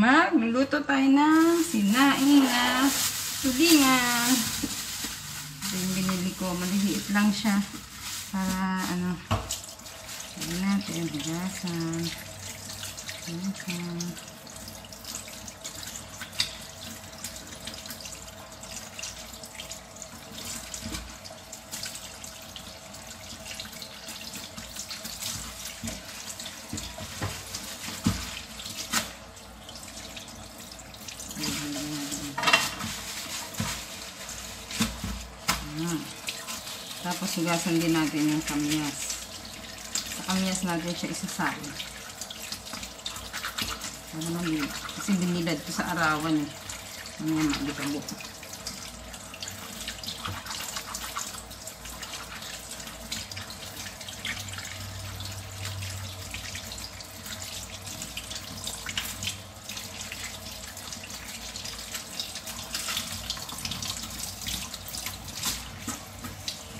Magluluto tayo ng sinaing na tulingan. Ito yung binili ko. Maliliit lang siya. Para ano. Sabi natin. Higasan. Higasan. Ayan. Tapos hugasan din natin yung kamyas. Sa kamyas natin siya isasali. Para naman Kasi binilad ko sa arawan eh. Mamaya malikabo.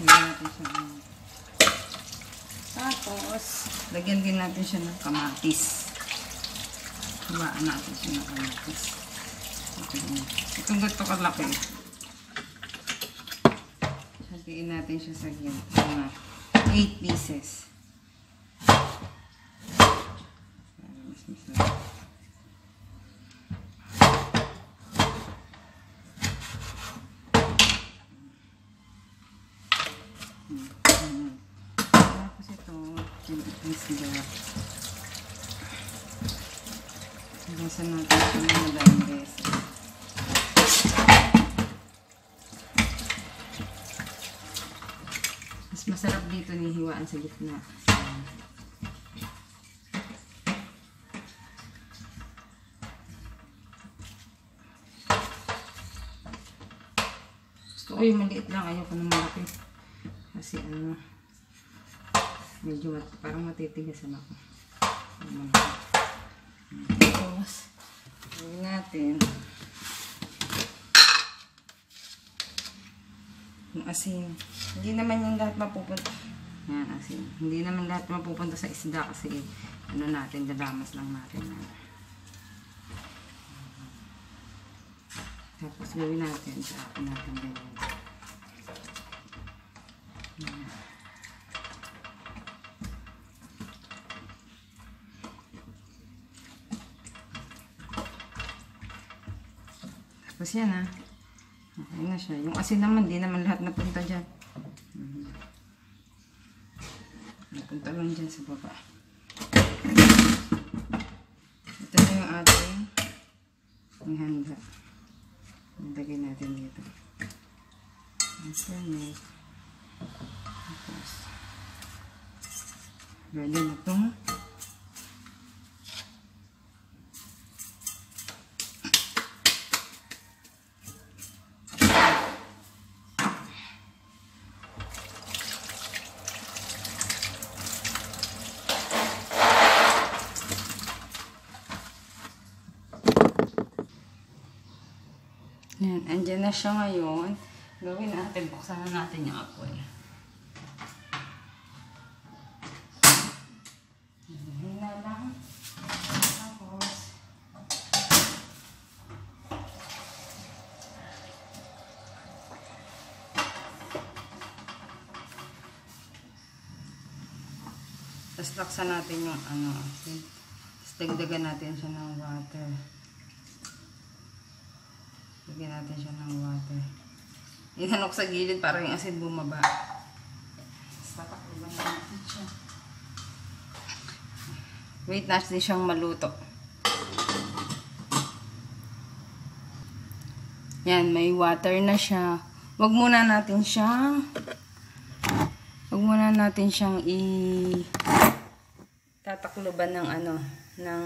Lagyan natin siya ng... Tapos, lagyan din natin siya ng kamatis. Hibaan natin siya ng kamatis. Itong gato kalaki. Hatiin natin siya sa mga 8 pieces. Para mas masarap. Ayan. Tapos ito, yung isda. Higasan natin ito ng madaling beses. Mas masarap dito ni hiwaan sa gitna. Gusto ko yung maliit lang. Ayoko ng malaki. Kasi ano, medyo mat parang matitigasan ako. Tapos, gawin natin yung asin. Hindi naman yung lahat mapupunta. Yan, asin. Hindi naman lahat mapupunta sa isda kasi ano natin, dadamas lang natin. Tapos gawin natin sa natin gawin. Tapos yan ah. Okay na siya. Yung asin naman, di naman lahat napunta dyan. Mhm. Napunta lang dyan sa baba. Ito na yung ating handa. Nilagay natin dito. Internet. Tapos, ready na itong Yan, andyan na siya ngayon. Gawin natin, buksan na natin yung apoy. Yan na lang. Tapos, tapos laksan natin yung ano? Tapos dagdagan natin siya ng water. Lagyan natin siya ng water. Inanok sa gilid para yung asin bumaba. Tapos natin siya. Wait natin siyang maluto. Yan, may water na siya. Wag muna natin siyang wag muna natin siyang i tatakluban ng ano, ng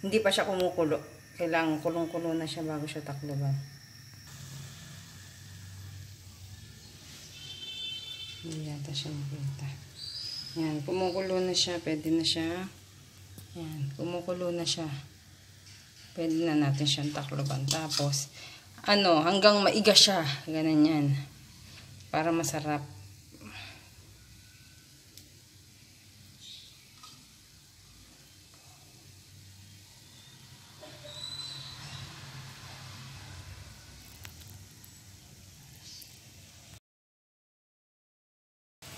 hindi pa siya kumukulo. Kailangan kulong-kulo na siya bago siya takluban. Hindi yata siya makita. Yan, kumukulo na siya. Pwede na siya. Yan, kumukulo na siya. Pwede na natin siyang takluban. Tapos, ano, hanggang maiga siya. Ganun yan. Para masarap.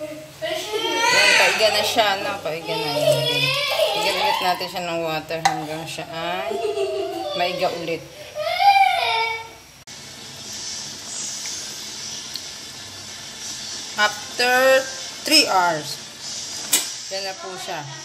Yan, paiga na siya, no? Paiga na. Bigyan ulit natin siya ng water hanggang siya ay maiga ulit. After 3 hours. Yan na po siya.